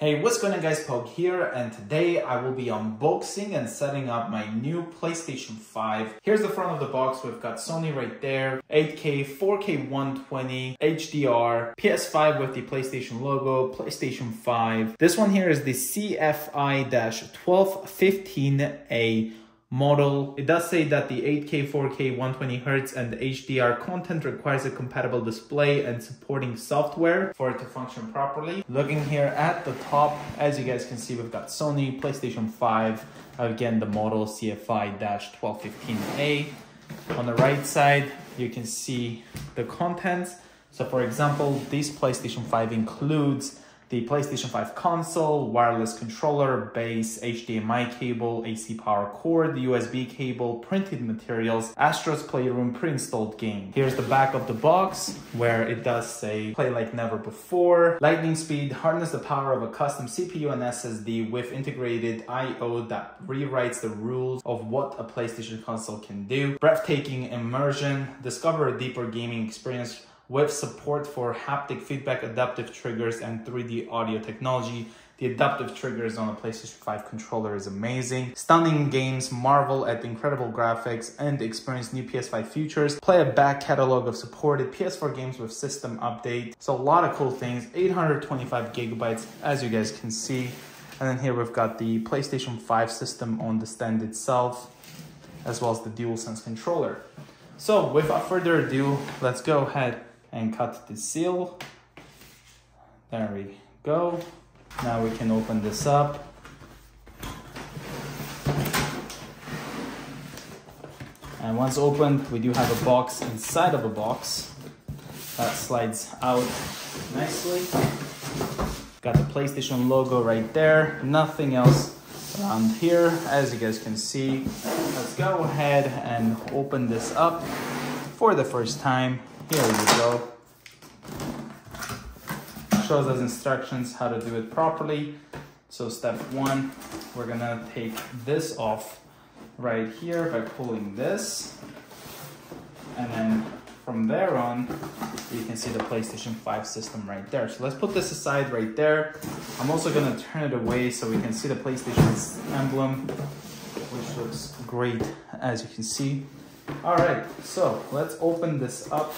Hey, what's going on guys, Pogue here, and today I will be unboxing and setting up my new PlayStation 5. Here's the front of the box, we've got Sony right there, 8K, 4K 120, HDR, PS5 with the PlayStation logo, PlayStation 5. This one here is the CFI-1215A model. It does say that the 8K, 4K, 120Hz and HDR content requires a compatible display and supporting software for it to function properly. Looking here at the top, as you guys can see, we've got Sony, PlayStation 5, again, the model CFI-1215A. On the right side, you can see the contents. So for example, this PlayStation 5 includes the PlayStation 5 console, wireless controller, base, HDMI cable, AC power cord, the USB cable, printed materials, Astro's Playroom pre-installed game. Here's the back of the box where it does say play like never before, lightning speed, harness the power of a custom CPU and SSD with integrated I.O. that rewrites the rules of what a PlayStation console can do, breathtaking immersion, discover a deeper gaming experience with support for haptic feedback, adaptive triggers, and 3D audio technology. The adaptive triggers on the PlayStation 5 controller is amazing. Stunning games, marvel at incredible graphics, and experience new PS5 features. Play a back catalog of supported PS4 games with system update. So a lot of cool things. 825 gigabytes, as you guys can see. And then here we've got the PlayStation 5 system on the stand itself, as well as the DualSense controller. So without further ado, let's go ahead and cut the seal. There we go. Now we can open this up. And once opened, we do have a box inside of a box that slides out nicely. Got the PlayStation logo right there, nothing else around here. As you guys can see, let's go ahead and open this up for the first time. Here we go. Shows us instructions how to do it properly. So step one, we're gonna take this off right here by pulling this. And then from there on, you can see the PlayStation 5 system right there. So let's put this aside right there. I'm also gonna turn it away so we can see the PlayStation emblem, which looks great as you can see. All right, so let's open this up.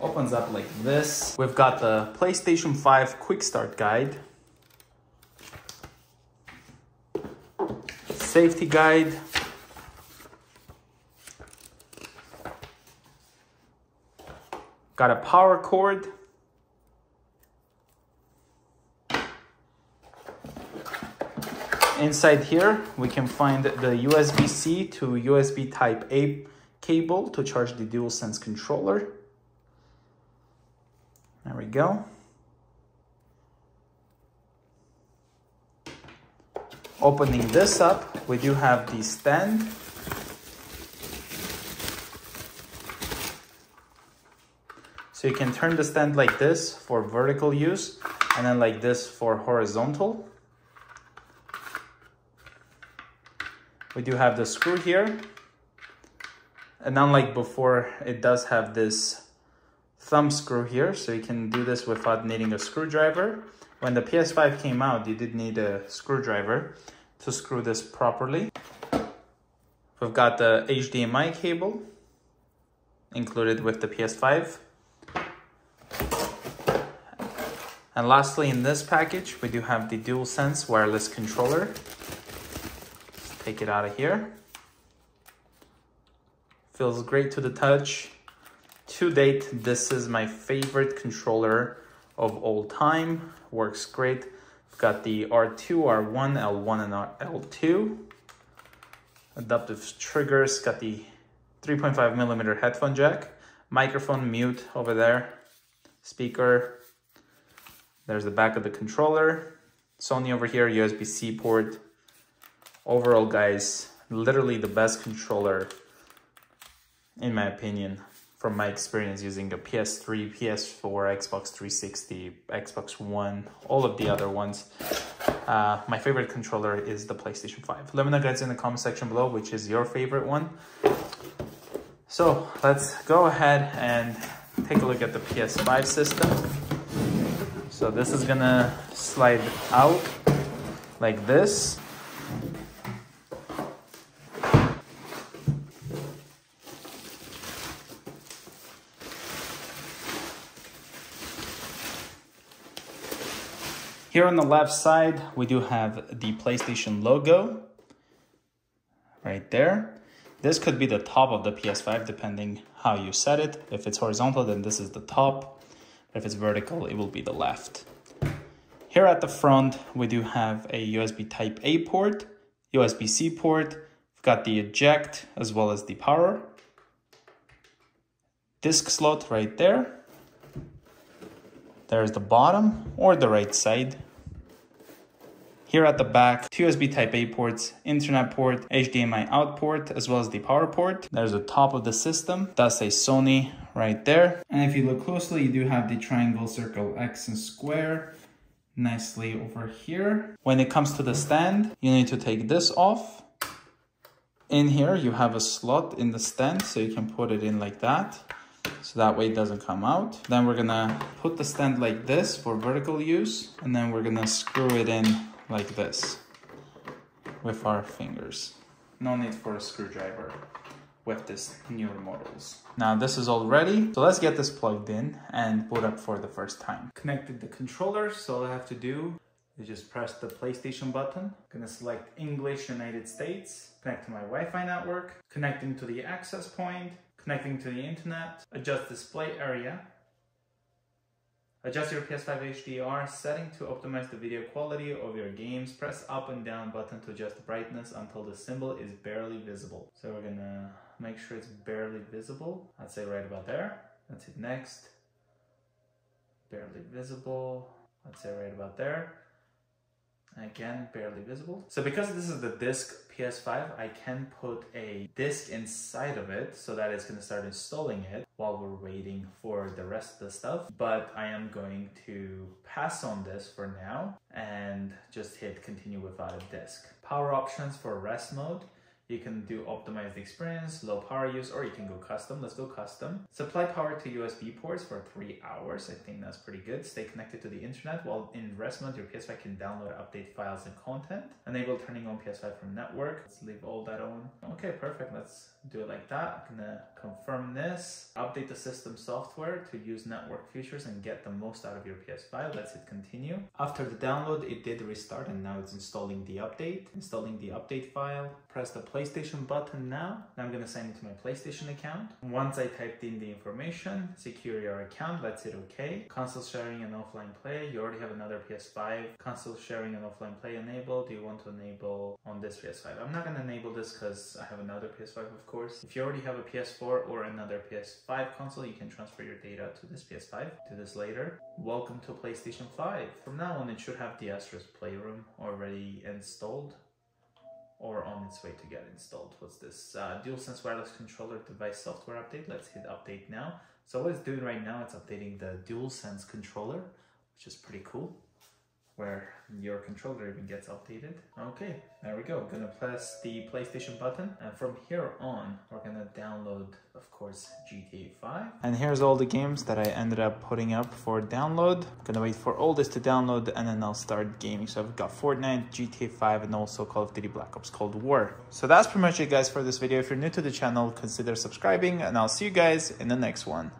Opens up like this. We've got the PlayStation 5 Quick Start Guide. Safety guide. Got a power cord. Inside here, we can find the USB-C to USB Type A cable to charge the DualSense controller. There we go. Opening this up, we do have the stand. So you can turn the stand like this for vertical use and then like this for horizontal. We do have the screw here and unlike before, it does have this thumb screw here, so you can do this without needing a screwdriver. When the PS5 came out, you did need a screwdriver to screw this properly. We've got the HDMI cable included with the PS5. And lastly, in this package, we do have the DualSense wireless controller. Let's take it out of here. Feels great to the touch. To date, this is my favorite controller of all time. Works great. We've got the R2, R1, L1, and L2. Adaptive triggers, got the 3.5 millimeter headphone jack, microphone mute over there, speaker. There's the back of the controller. Sony over here, USB-C port. Overall, guys, literally the best controller in my opinion, from my experience using a PS3, PS4, Xbox 360, Xbox One, all of the other ones. Uh, my favorite controller is the PlayStation 5. Let me know guys in the comment section below which is your favorite one. So let's go ahead and take a look at the PS5 system. So this is gonna slide out like this. Here on the left side, we do have the PlayStation logo right there. This could be the top of the PS5 depending how you set it. If it's horizontal, then this is the top. If it's vertical, it will be the left. Here at the front, we do have a USB type A port, USB-C port. We've got the eject as well as the power. Disk slot right there. There's the bottom or the right side. Here at the back, two USB type A ports, internet port, HDMI out port, as well as the power port. There's the top of the system. That's a Sony right there. And if you look closely, you do have the triangle, circle, X, and square nicely over here. When it comes to the stand, you need to take this off. In here, you have a slot in the stand, so you can put it in like that so that way it doesn't come out. Then we're gonna put the stand like this for vertical use, and then we're gonna screw it in like this with our fingers. No need for a screwdriver with this newer models. Now this is all ready, so let's get this plugged in and boot up for the first time. Connected the controller, so all I have to do is just press the PlayStation button. Gonna select English United States, connect to my Wi-Fi network, connecting to the access point, connecting to the internet, adjust display area, adjust your PS5 HDR setting to optimize the video quality of your games, press up and down button to adjust the brightness until the symbol is barely visible. So we're gonna make sure it's barely visible. I'd say right about there. Let's hit next. Barely visible. Let's say right about there. Again, barely visible. So because this is the disc PS5, I can put a disc inside of it so that it's gonna start installing it while we're waiting for the rest of the stuff. But I am going to pass on this for now and just hit continue without a disc. Power options for rest mode. You can do optimized experience, low power use, or you can go custom. Let's go custom. Supply power to USB ports for three hours. I think that's pretty good. Stay connected to the internet while in rest mode, your PS5 can download, update files and content. Enable turning on PS5 from network. Let's leave all that on. Okay, perfect. Let's do it like that. I'm gonna confirm this. Update the system software to use network features and get the most out of your PS5. Let's hit continue. After the download, it did restart and now it's installing the update. Installing the update file. Press the play PlayStation button now. Now I'm gonna sign into my PlayStation account. Once I typed in the information, secure your account, let's hit OK. Console sharing and offline play. You already have another PS5. Console sharing and offline play enabled. Do you want to enable on this PS5? I'm not gonna enable this because I have another PS5 of course. If you already have a PS4 or another PS5 console, you can transfer your data to this PS5. Do this later. Welcome to PlayStation 5. From now on, it should have the Astro's Playroom already installed or on its way to get installed. What's this? Uh, DualSense wireless controller device software update. Let's hit update now. So what it's doing right now, it's updating the DualSense controller, which is pretty cool where your controller even gets updated. Okay, there we go. Gonna press the PlayStation button and from here on, we're gonna download, of course, GTA 5. And here's all the games that I ended up putting up for download. Gonna wait for all this to download and then I'll start gaming. So I've got Fortnite, GTA 5, and also Call of Duty Black Ops Cold War. So that's pretty much it guys for this video. If you're new to the channel, consider subscribing and I'll see you guys in the next one.